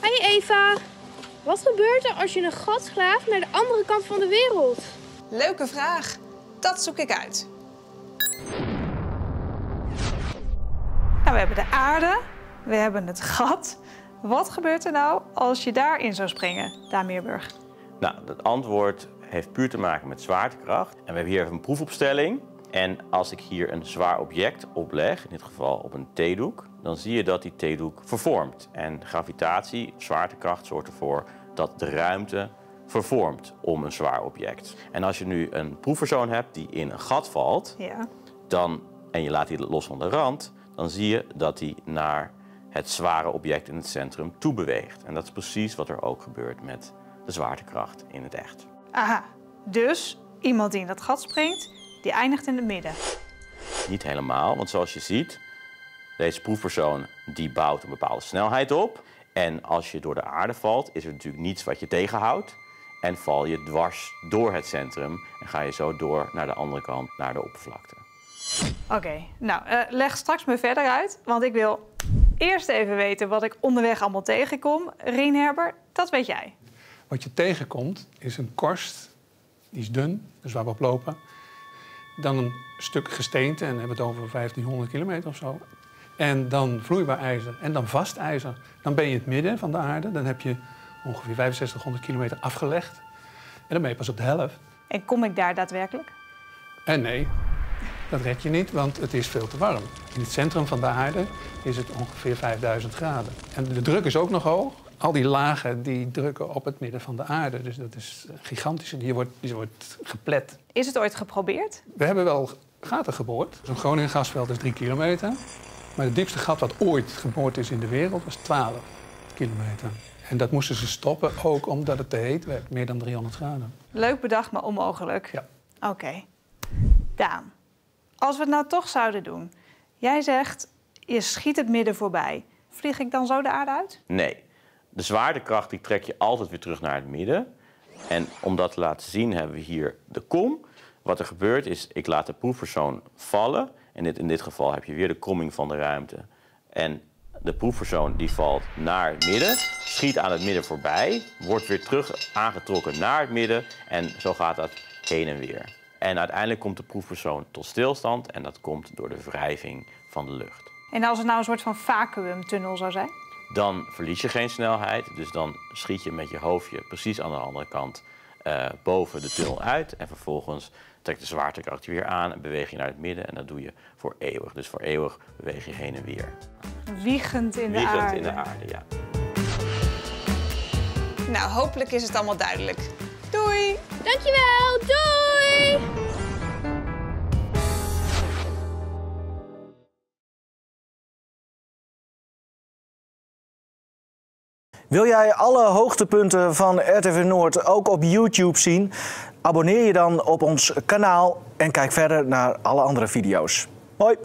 Hey Eva, wat gebeurt er als je een gat graaft naar de andere kant van de wereld? Leuke vraag. Dat zoek ik uit. Nou, we hebben de aarde, we hebben het gat. Wat gebeurt er nou als je daarin zou springen, Daan Meerburg? Nou, het antwoord heeft puur te maken met zwaartekracht. En we hebben hier even een proefopstelling. En als ik hier een zwaar object opleg, in dit geval op een theedoek, dan zie je dat die theedoek vervormt. En gravitatie, zwaartekracht, zorgt ervoor dat de ruimte vervormt om een zwaar object. En als je nu een proefpersoon hebt die in een gat valt, Ja. dan, en je laat die los van de rand, dan zie je dat die naar het zware object in het centrum toe beweegt. En dat is precies wat er ook gebeurt met de zwaartekracht in het echt. Aha, dus iemand die in dat gat springt, die eindigt in het midden. Niet helemaal, want zoals je ziet, deze proefpersoon die bouwt een bepaalde snelheid op. En als je door de aarde valt, is er natuurlijk niets wat je tegenhoudt. En val je dwars door het centrum en ga je zo door naar de andere kant, naar de oppervlakte. Oké, nou, eh, leg straks me verder uit, want ik wil eerst even weten wat ik onderweg allemaal tegenkom. Rien Herber, dat weet jij. Wat je tegenkomt is een korst, die is dun, dus waar we op lopen. Dan een stuk gesteente, en dan hebben we het over 1500 kilometer of zo. En dan vloeibaar ijzer en dan vast ijzer. Dan ben je in het midden van de aarde, dan heb je ongeveer 6500 kilometer afgelegd. En dan ben je pas op de helft. En kom ik daar daadwerkelijk? En nee, dat red je niet, want het is veel te warm. In het centrum van de aarde is het ongeveer 5000 graden. En de druk is ook nog hoog. Al die lagen die drukken op het midden van de aarde. Dus dat is gigantisch. En die wordt, die wordt geplet. Is het ooit geprobeerd? We hebben wel gaten geboord. Zo'n Groningen gasveld is drie kilometer. Maar het diepste gat wat ooit geboord is in de wereld was 12 kilometer. En dat moesten ze stoppen, ook omdat het te heet werd. Meer dan 300 graden. Leuk bedacht, maar onmogelijk. Ja. Oké. Daan, als we het nou toch zouden doen. Jij zegt, je schiet het midden voorbij. Vlieg ik dan zo de aarde uit? Nee, de zwaartekracht die trek je altijd weer terug naar het midden. En om dat te laten zien hebben we hier de kom. Wat er gebeurt is, ik laat de proefpersoon vallen. En dit, in dit geval heb je weer de kromming van de ruimte. En de proefpersoon die valt naar het midden, schiet aan het midden voorbij, wordt weer terug aangetrokken naar het midden. En zo gaat dat heen en weer. En uiteindelijk komt de proefpersoon tot stilstand en dat komt door de wrijving van de lucht. En als het nou een soort van vacuümtunnel zou zijn? Dan verlies je geen snelheid, dus dan schiet je met je hoofdje precies aan de andere kant eh, boven de tunnel uit. En vervolgens trekt de zwaartekracht je weer aan en beweeg je naar het midden. En dat doe je voor eeuwig. Dus voor eeuwig beweeg je heen en weer. Wiegend in de Wiegend aarde. in de aarde, ja. Nou, hopelijk is het allemaal duidelijk. Doei! Dankjewel, doei! Wil jij alle hoogtepunten van RTV Noord ook op YouTube zien? Abonneer je dan op ons kanaal en kijk verder naar alle andere video's. Hoi!